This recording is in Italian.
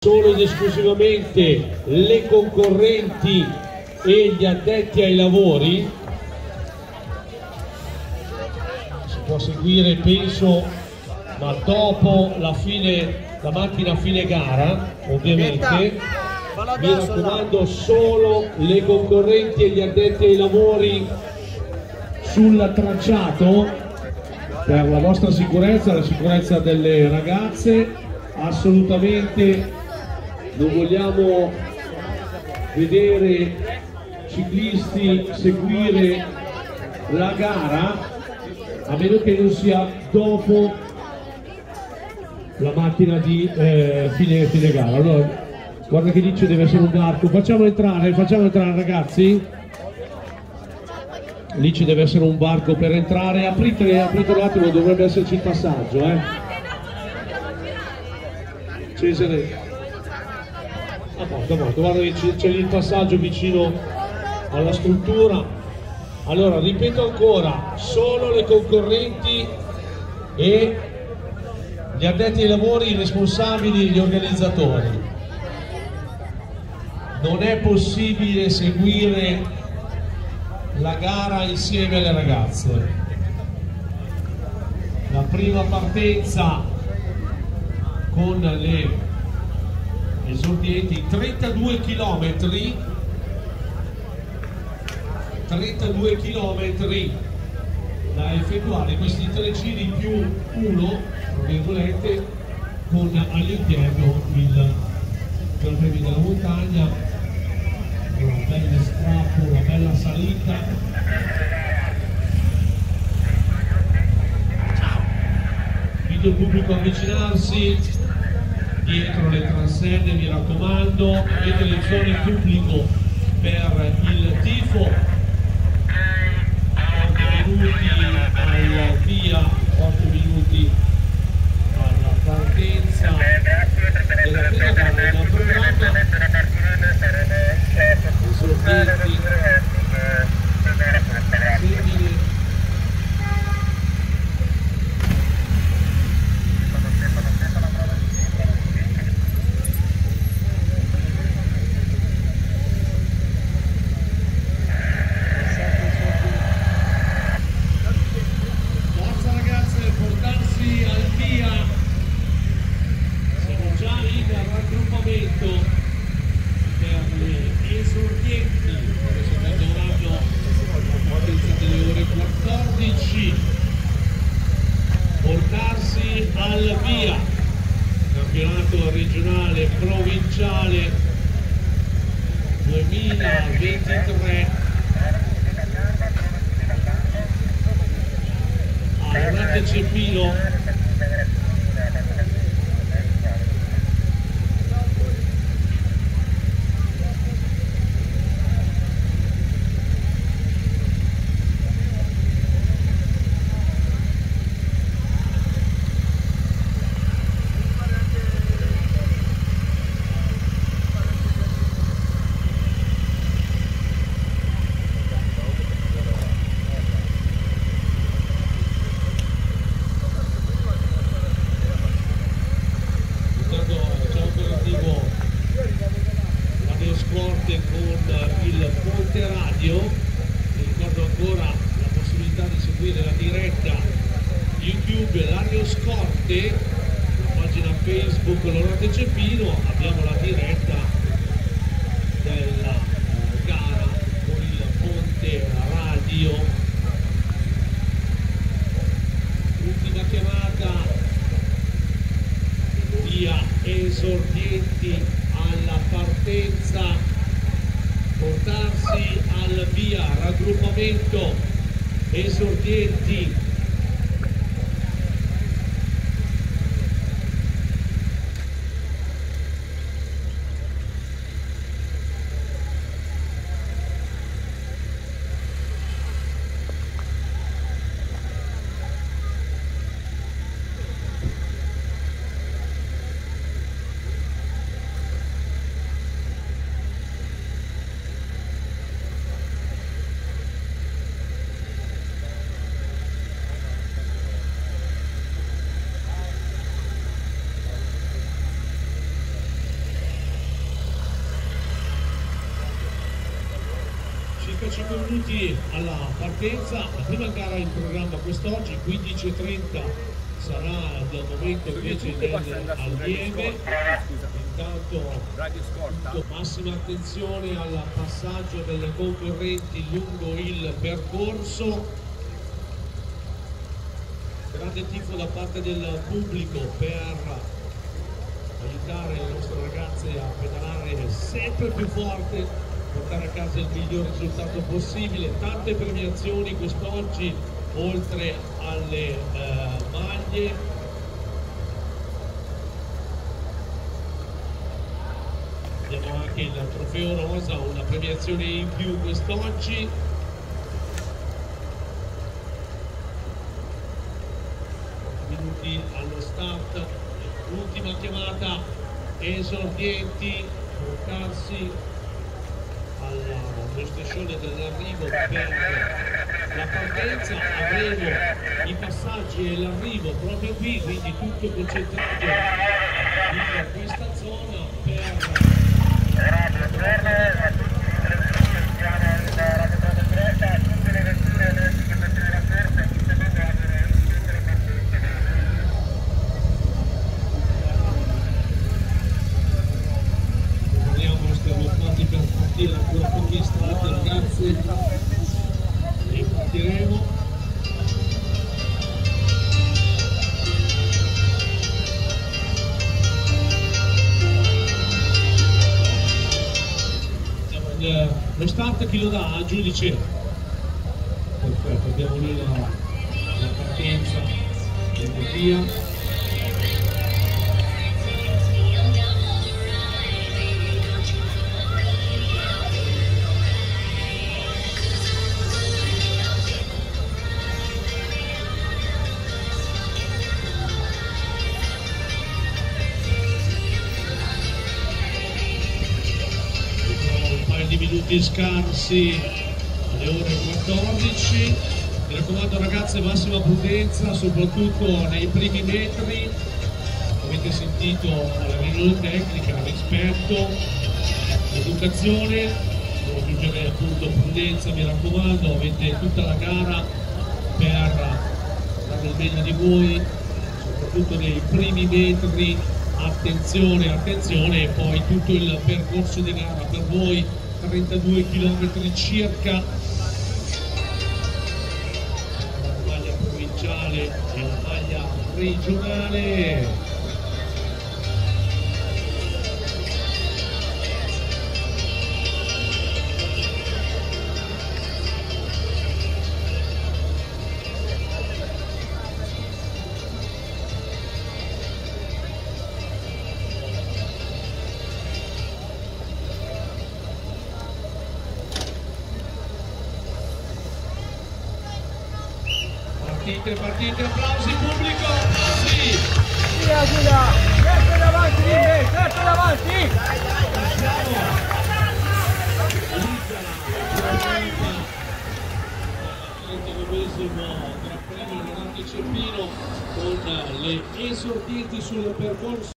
solo ed esclusivamente le concorrenti e gli addetti ai lavori. Si può seguire penso ma dopo la fine la macchina fine gara ovviamente. Mi raccomando solo le concorrenti e gli addetti ai lavori sul tracciato per la vostra sicurezza la sicurezza delle ragazze assolutamente non vogliamo vedere ciclisti seguire la gara a meno che non sia dopo la macchina di eh, fine, fine gara. Allora guarda che dice deve essere un varco facciamo entrare facciamo entrare ragazzi. Lì ci deve essere un varco per entrare. Aprite, aprite un attimo dovrebbe esserci il passaggio eh. Cesare morto, morto, guarda che c'è il passaggio vicino alla struttura. Allora, ripeto ancora, solo le concorrenti e gli addetti ai lavori, i responsabili, gli organizzatori. Non è possibile seguire la gara insieme alle ragazze. La prima partenza con le esordienti 32 km 32 km da effettuare questi tre giri più uno virgolette con all'interno il Gran Premio della Montagna. Una bella strappo, una bella salita. Invito il pubblico a avvicinarsi dietro le transenne mi raccomando avete le zone pubblico per il tifo. 8 minuti al via 8 minuti alla partenza Mina 2023 Alberto Cepino qui nella diretta YouTube l'anno Scotte, la pagina Facebook Lorate Cepino, abbiamo la diretta della gara con il Ponte Radio. Ultima chiamata via esordienti alla partenza portarsi al via raggruppamento esordienti 45 minuti alla partenza, la prima gara in programma quest'oggi, 15.30 sarà il momento invece dell'allieve. Intanto massima attenzione al passaggio delle concorrenti lungo il percorso. Grande tifo da parte del pubblico per aiutare le nostre ragazze a pedalare sempre più forte portare a casa il miglior risultato possibile. Tante premiazioni quest'oggi, oltre alle eh, maglie. Abbiamo anche il trofeo rosa, una premiazione in più quest'oggi. Minuti allo start, ultima chiamata, esordienti, portarsi allo striscione dell'arrivo per la partenza avremo i passaggi e l'arrivo proprio qui quindi tutto concentrato in questa zona per chi lo dà? Giudice? Perfetto, abbiamo lì la, la partenza, l'energia. Minuti scarsi alle ore 14 mi raccomando ragazze massima prudenza soprattutto nei primi metri. Avete sentito la riunione tecnica rispetto educazione. Devo aggiungere appunto prudenza mi raccomando avete tutta la gara per dare il meglio di voi soprattutto nei primi metri. Attenzione attenzione e poi tutto il percorso di gara per voi 32 km circa. La maglia provinciale e la maglia regionale partite, partite, applausi pubblico, applausi! Via Giulia, sempre davanti di me, sempre davanti! Gran Premio Leonardo Cervino con le esordienti sul percorso